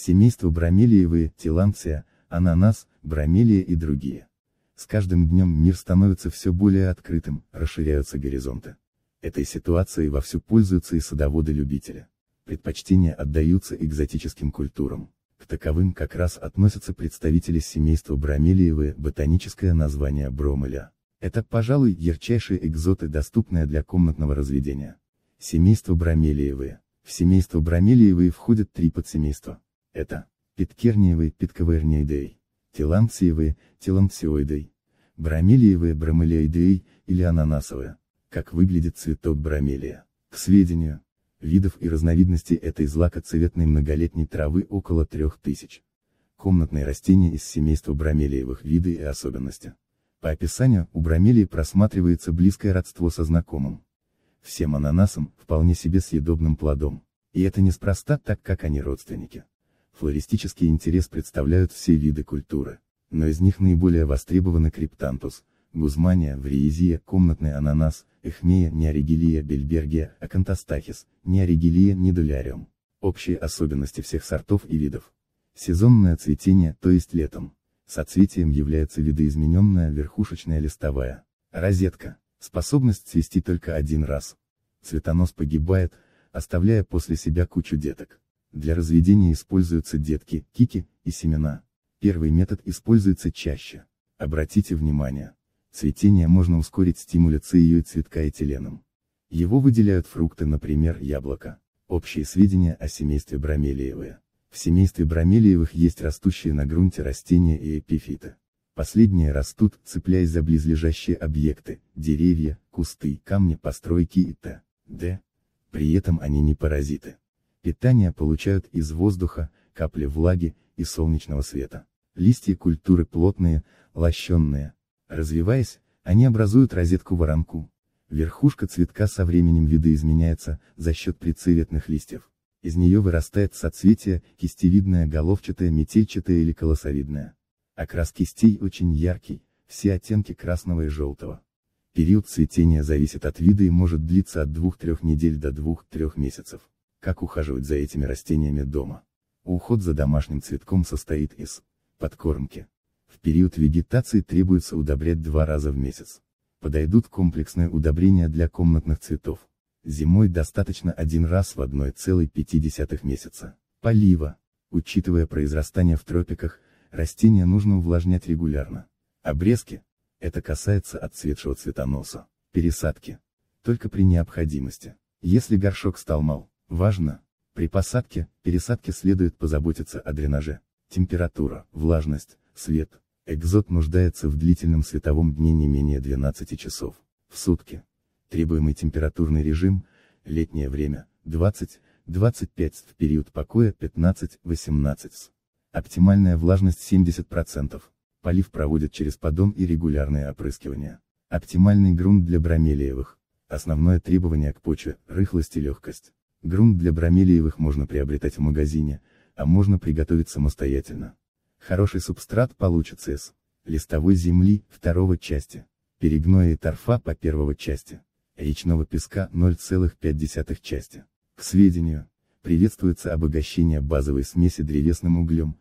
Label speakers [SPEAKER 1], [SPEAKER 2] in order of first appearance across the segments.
[SPEAKER 1] Семейство бромелиевые, тиланция, ананас, бромелия и другие. С каждым днем мир становится все более открытым, расширяются горизонты. Этой ситуацией вовсю пользуются и садоводы-любители. Предпочтения отдаются экзотическим культурам. К таковым как раз относятся представители семейства бромелиевые, ботаническое название бромеля. Это, пожалуй, ярчайшие экзоты, доступные для комнатного разведения. Семейство бромелиевые. В семейство бромелиевые входят три подсемейства. Это питкерниевые, питковерниидей, тиланциевые, тиланциоидей, бромелиевые, бромелиоидей или ананасовые. Как выглядит цветок бромелия? К сведению, видов и разновидностей этой злакоцветной многолетней травы около 3000. Комнатные растения из семейства бромелиевых виды и особенности. По описанию, у бромелии просматривается близкое родство со знакомым. Всем ананасам, вполне себе съедобным плодом. И это неспроста, так как они родственники. Флористический интерес представляют все виды культуры. Но из них наиболее востребованы криптантус, гузмания, вриезия, комнатный ананас, эхмея, неоригелия, бельбергия, акантастахис, неоригелия, нидуляриум. Общие особенности всех сортов и видов. Сезонное цветение, то есть летом. Соцветием является видоизмененная верхушечная листовая. Розетка. Способность цвести только один раз. Цветонос погибает, оставляя после себя кучу деток. Для разведения используются детки, кики и семена. Первый метод используется чаще. Обратите внимание. Цветение можно ускорить стимуляцией цветка этиленом. Его выделяют фрукты, например, яблоко. Общие сведения о семействе бромелиевые. В семействе бромелиевых есть растущие на грунте растения и эпифиты. Последние растут, цепляясь за близлежащие объекты, деревья, кусты, камни, постройки и т.д. При этом они не паразиты. Питание получают из воздуха, капли влаги и солнечного света. Листья культуры плотные, лощенные. Развиваясь, они образуют розетку-воронку. Верхушка цветка со временем видоизменяется за счет прицветных листьев. Из нее вырастает соцветие, кистевидное головчатое метельчатое или колосовидное. Окрас кистей очень яркий, все оттенки красного и желтого. Период цветения зависит от вида и может длиться от 2-3 недель до 2-3 месяцев. Как ухаживать за этими растениями дома? Уход за домашним цветком состоит из подкормки. В период вегетации требуется удобрять два раза в месяц. Подойдут комплексные удобрения для комнатных цветов. Зимой достаточно один раз в 1,5 месяца. Полива. Учитывая произрастание в тропиках, растения нужно увлажнять регулярно. Обрезки. Это касается отцветшего цветоноса. Пересадки. Только при необходимости. Если горшок стал мал, важно. При посадке, пересадке следует позаботиться о дренаже. Температура, влажность, свет. Экзот нуждается в длительном световом дне не менее 12 часов в сутки. Требуемый температурный режим, летнее время, 20-25 в период покоя 15-18 Оптимальная влажность 70%. Полив проводят через поддон и регулярное опрыскивание. Оптимальный грунт для бромелиевых. Основное требование к почве – рыхлость и легкость. Грунт для бромелиевых можно приобретать в магазине, а можно приготовить самостоятельно. Хороший субстрат получится из листовой земли, второго части, перегноя и торфа по первого части речного песка 0,5 части. К сведению, приветствуется обогащение базовой смеси древесным углем,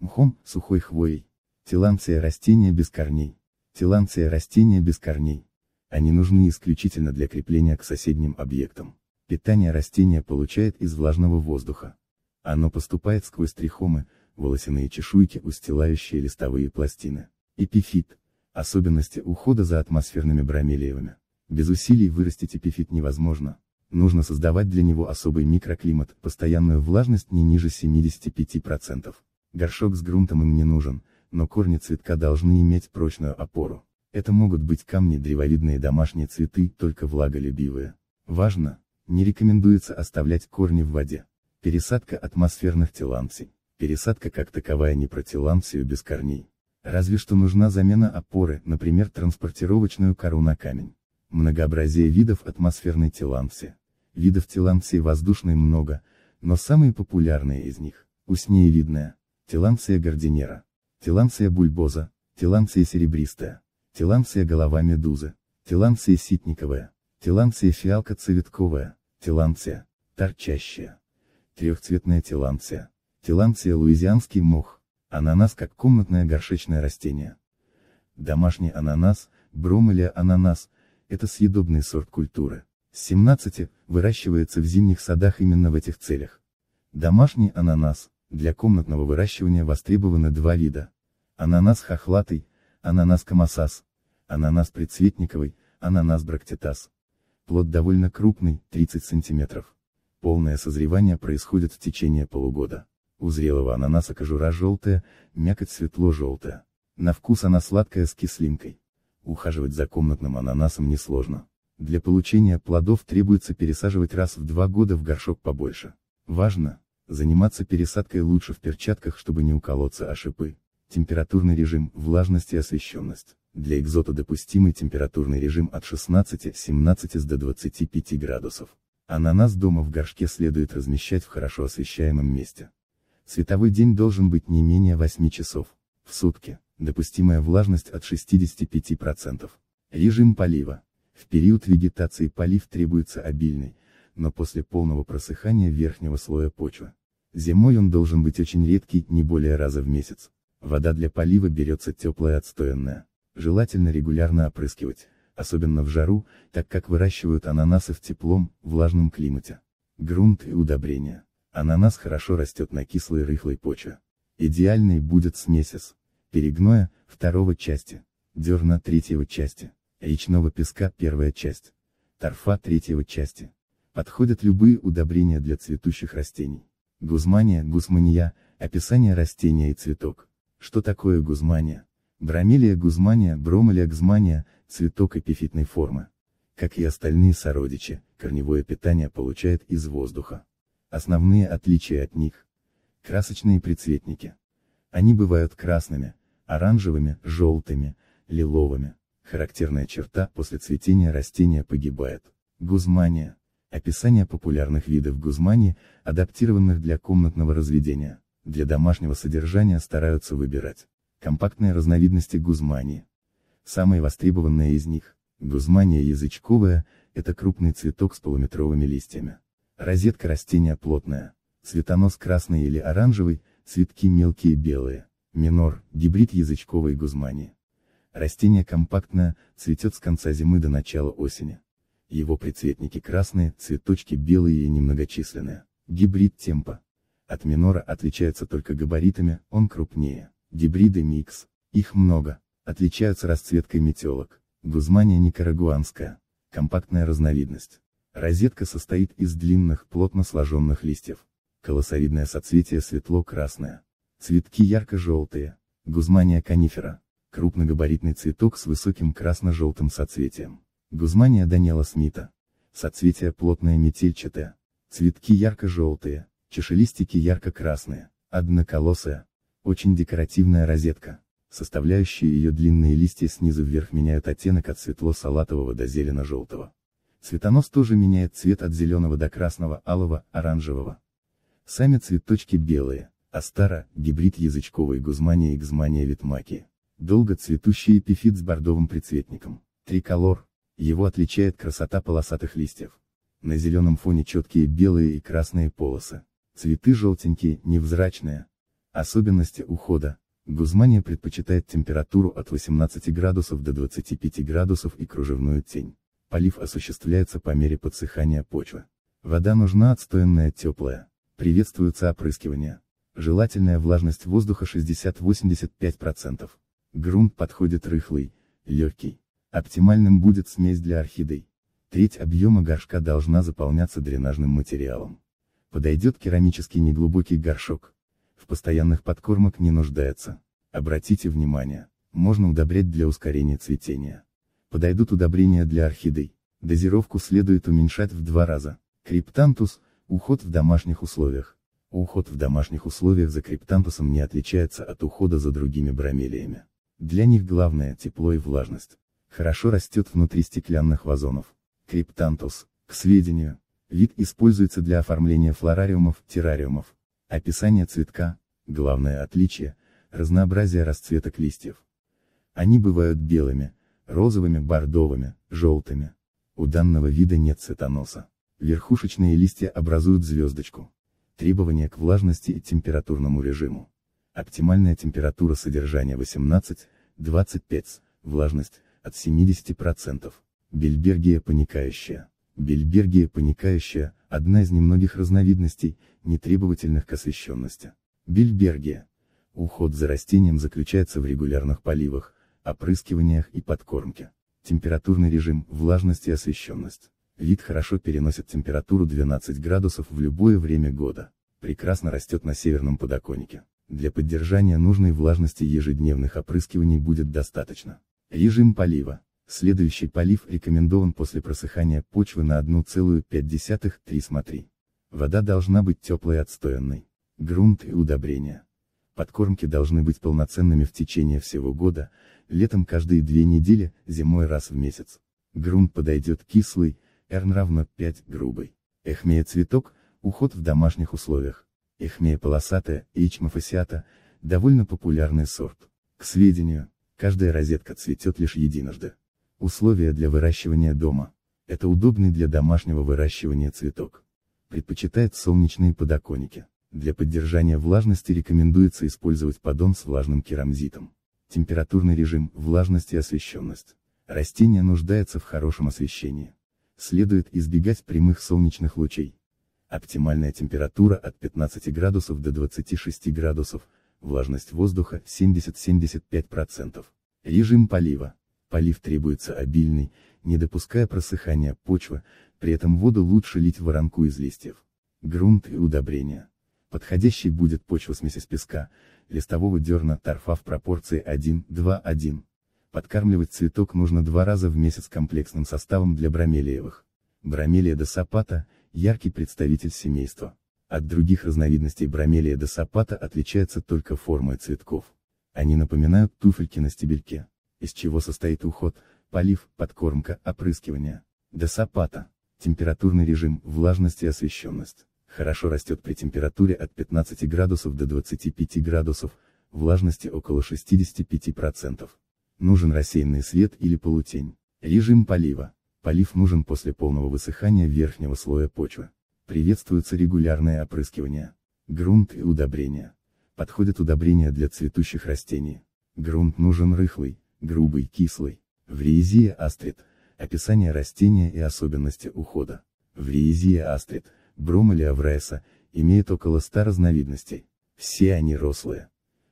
[SPEAKER 1] мхом, сухой хвоей. Тиланция растения без корней. Тиланция растения без корней. Они нужны исключительно для крепления к соседним объектам. Питание растения получает из влажного воздуха. Оно поступает сквозь трихомы, волосяные чешуйки, устилающие листовые пластины. Эпифит. Особенности ухода за атмосферными бромелиевыми. Без усилий вырастить эпифит невозможно. Нужно создавать для него особый микроклимат, постоянную влажность не ниже 75%. Горшок с грунтом им не нужен, но корни цветка должны иметь прочную опору. Это могут быть камни древовидные домашние цветы, только влаголюбивые. Важно, не рекомендуется оставлять корни в воде. Пересадка атмосферных теланций. Пересадка как таковая не про теланцию без корней. Разве что нужна замена опоры, например транспортировочную кору на камень. Многообразие видов атмосферной теланции. Видов теланции воздушной много, но самые популярные из них – уснеевидная, теланция гардинера, теланция бульбоза, теланция серебристая, теланция голова медузы, теланция ситниковая, теланция фиалка цветковая, теланция, торчащая, трехцветная теланция, Тиланция луизианский мох. Ананас как комнатное горшечное растение. Домашний ананас, бромелия ананас, это съедобный сорт культуры. С 17 выращивается в зимних садах именно в этих целях. Домашний ананас, для комнатного выращивания востребованы два вида. Ананас хохлатый, ананас камасас, ананас предцветниковый, ананас брактитас. Плод довольно крупный, 30 см. Полное созревание происходит в течение полугода. У зрелого ананаса кожура желтая, мякоть светло-желтая. На вкус она сладкая с кислинкой. Ухаживать за комнатным ананасом несложно. Для получения плодов требуется пересаживать раз в два года в горшок побольше. Важно, заниматься пересадкой лучше в перчатках, чтобы не уколоться о шипы. Температурный режим, влажность и освещенность. Для экзота допустимый температурный режим от 16-17 до 25 градусов. Ананас дома в горшке следует размещать в хорошо освещаемом месте. Световой день должен быть не менее 8 часов в сутки, допустимая влажность от 65%. Режим полива. В период вегетации полив требуется обильный, но после полного просыхания верхнего слоя почвы. Зимой он должен быть очень редкий, не более раза в месяц. Вода для полива берется теплая отстоянная. Желательно регулярно опрыскивать, особенно в жару, так как выращивают ананасы в теплом, влажном климате. Грунт и удобрения. Ананас хорошо растет на кислой рыхлой почве. Идеальной будет смесис. Перегноя, второго части. Дерна третьего части. Речного песка первая часть. Торфа третьего части. Подходят любые удобрения для цветущих растений. Гузмания, гусмания, описание растения и цветок. Что такое гузмания? Бромелия гузмания, бромелия гзмания, цветок эпифитной формы. Как и остальные сородичи, корневое питание получает из воздуха. Основные отличия от них. Красочные прицветники. Они бывают красными, оранжевыми, желтыми, лиловыми. Характерная черта после цветения растения погибает. Гузмания. Описание популярных видов гузмании, адаптированных для комнатного разведения. Для домашнего содержания стараются выбирать компактные разновидности гузмании. Самые востребованные из них, гузмания язычковая, это крупный цветок с полуметровыми листьями. Розетка растения плотная, цветонос красный или оранжевый, цветки мелкие белые, минор, гибрид язычковой гузмании. Растение компактное, цветет с конца зимы до начала осени. Его прицветники красные, цветочки белые и немногочисленные. Гибрид темпа. От минора отличается только габаритами, он крупнее. Гибриды микс. Их много. Отличаются расцветкой метелок. Гузмания никарагуанская. Компактная разновидность. Розетка состоит из длинных, плотно сложенных листьев. Колосовидное соцветие светло-красное. Цветки ярко-желтые. Гузмания канифера. Крупногабаритный цветок с высоким красно-желтым соцветием. Гузмания Даниэла Смита. Соцветие плотное метельчатое. Цветки ярко-желтые, чешелистики ярко-красные, одноколосая. Очень декоративная розетка. Составляющие ее длинные листья снизу вверх меняют оттенок от светло-салатового до зелено-желтого. Цветонос тоже меняет цвет от зеленого до красного, алого, оранжевого. Сами цветочки белые, а стара – гибрид язычковой гузмания и гзмания витмаки. Долго цветущий эпифит с бордовым прицветником. Триколор, его отличает красота полосатых листьев. На зеленом фоне четкие белые и красные полосы. Цветы желтенькие, невзрачные. Особенности ухода. Гузмания предпочитает температуру от 18 градусов до 25 градусов и кружевную тень. Полив осуществляется по мере подсыхания почвы. Вода нужна отстоянная теплая. Приветствуется опрыскивание. Желательная влажность воздуха 60-85%. Грунт подходит рыхлый, легкий. Оптимальным будет смесь для орхидей. Треть объема горшка должна заполняться дренажным материалом. Подойдет керамический неглубокий горшок. В постоянных подкормок не нуждается. Обратите внимание, можно удобрять для ускорения цветения. Подойдут удобрения для орхидей. Дозировку следует уменьшать в два раза. Криптантус – уход в домашних условиях. Уход в домашних условиях за криптантусом не отличается от ухода за другими бромелиями. Для них главное – тепло и влажность. Хорошо растет внутри стеклянных вазонов. Криптантус, к сведению, вид используется для оформления флорариумов, террариумов. Описание цветка, главное отличие, разнообразие расцветок листьев. Они бывают белыми, розовыми, бордовыми, желтыми. У данного вида нет цветоноса. Верхушечные листья образуют звездочку. Требования к влажности и температурному режиму. Оптимальная температура содержания 18-25, влажность от 70%. Бельбергия паникающая. Бельбергия паникающая – одна из немногих разновидностей, нетребовательных к освещенности. Бельбергия. Уход за растением заключается в регулярных поливах, опрыскиваниях и подкормке. Температурный режим, влажность и освещенность. Вид хорошо переносит температуру 12 градусов в любое время года. Прекрасно растет на северном подоконнике. Для поддержания нужной влажности ежедневных опрыскиваний будет достаточно. Режим полива. Следующий полив рекомендован после просыхания почвы на 1,5-3 смотри. Вода должна быть теплой и отстоянной. Грунт и удобрения. Подкормки должны быть полноценными в течение всего года, летом каждые две недели, зимой раз в месяц. Грунт подойдет кислый, R равно 5 грубый. Эхмея цветок, уход в домашних условиях. Эхмея полосатая, H. довольно популярный сорт. К сведению, каждая розетка цветет лишь единожды. Условия для выращивания дома. Это удобный для домашнего выращивания цветок. Предпочитает солнечные подоконники. Для поддержания влажности рекомендуется использовать поддон с влажным керамзитом. Температурный режим, влажность и освещенность. Растение нуждается в хорошем освещении. Следует избегать прямых солнечных лучей. Оптимальная температура от 15 градусов до 26 градусов, влажность воздуха 70-75%. Режим полива. Полив требуется обильный, не допуская просыхания почвы, при этом воду лучше лить в воронку из листьев. Грунт и удобрения. Подходящей будет почва смесь из песка, листового дерна, торфа в пропорции 1-2-1. Подкармливать цветок нужно два раза в месяц комплексным составом для бромелиевых. Бромелия досапата – яркий представитель семейства. От других разновидностей бромелия досапата отличается только формой цветков. Они напоминают туфельки на стебельке из чего состоит уход, полив, подкормка, опрыскивание. Досапата. Температурный режим, влажность и освещенность. Хорошо растет при температуре от 15 градусов до 25 градусов, влажности около 65%. Нужен рассеянный свет или полутень. Режим полива. Полив нужен после полного высыхания верхнего слоя почвы. Приветствуется регулярное опрыскивание. Грунт и удобрения. Подходят удобрения для цветущих растений. Грунт нужен рыхлый, грубый, кислый. Вриезия астрид. Описание растения и особенности ухода. Вриезия астрид, бромелия имеет около 100 разновидностей. Все они рослые.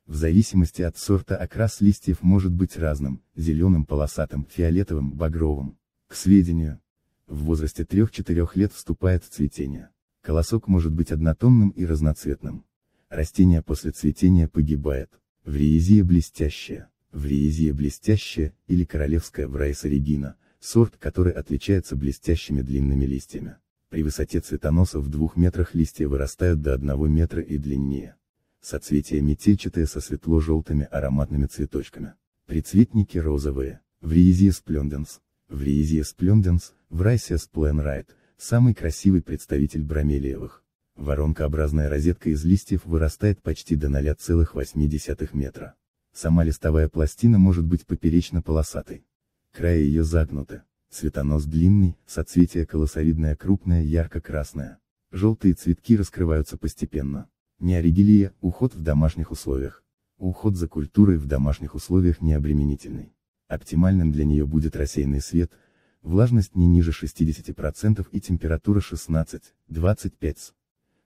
[SPEAKER 1] В зависимости от сорта окрас листьев может быть разным, зеленым, полосатым, фиолетовым, багровым. К сведению, в возрасте 3-4 лет вступает в цветение. Колосок может быть однотонным и разноцветным. Растение после цветения погибает. Вриезия блестящая. Вриезия блестящая, или королевская Врайса регина, сорт, который отличается блестящими длинными листьями. При высоте цветоноса в двух метрах листья вырастают до одного метра и длиннее. Соцветия метельчатые со светло-желтыми ароматными цветочками. Прицветники розовые. Вриезия спленденс. Вриезия спленденс, Врайсия спленрайт, самый красивый представитель бромелиевых. Воронкообразная розетка из листьев вырастает почти до 0,8 метра. Сама листовая пластина может быть поперечно-полосатой. Края ее загнуты. Цветонос длинный, соцветие колосовидное крупное ярко-красное. Желтые цветки раскрываются постепенно. Неоригелия – уход в домашних условиях. Уход за культурой в домашних условиях необременительный. Оптимальным для нее будет рассеянный свет, влажность не ниже 60% и температура 16-25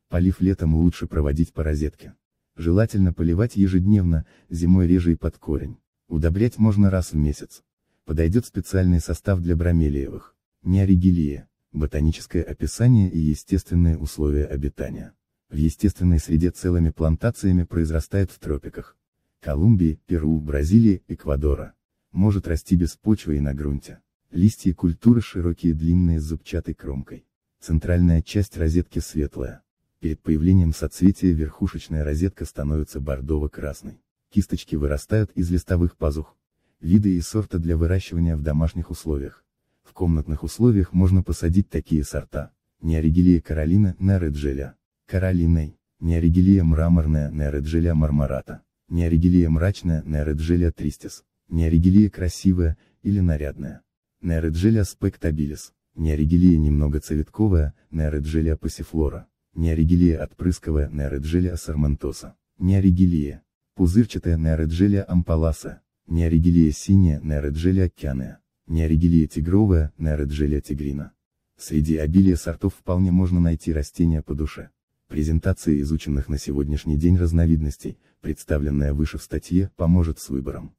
[SPEAKER 1] Полив летом лучше проводить по розетке. Желательно поливать ежедневно, зимой реже и под корень. Удобрять можно раз в месяц. Подойдет специальный состав для бромелиевых. Неоригелия, ботаническое описание и естественные условия обитания. В естественной среде целыми плантациями произрастает в тропиках. Колумбии, Перу, Бразилии, Эквадора. Может расти без почвы и на грунте. Листья культуры широкие длинные с зубчатой кромкой. Центральная часть розетки светлая. Перед появлением соцветия верхушечная розетка становится бордово-красной. Кисточки вырастают из листовых пазух. Виды и сорта для выращивания в домашних условиях. В комнатных условиях можно посадить такие сорта. Неоригелия каролина, нереджеля. Каролиной. Неоригелия мраморная, нереджеля мармарата. Неоригелия мрачная, нереджеля тристис. Неоригелия красивая, или нарядная. Нереджеля спектабилис. Неоригелия немного цветковая, нереджеля пассифлора. Неоригелия отпрысковая Неореджелия сарментоса. Неоригелия. Пузырчатая Неореджелия ампаласа. Неоригелия синяя Неореджелия океанea. Неоригелия тигровая Неореджелия тигрина. Среди обилия сортов вполне можно найти растения по душе. Презентация изученных на сегодняшний день разновидностей, представленная выше в статье, поможет с выбором.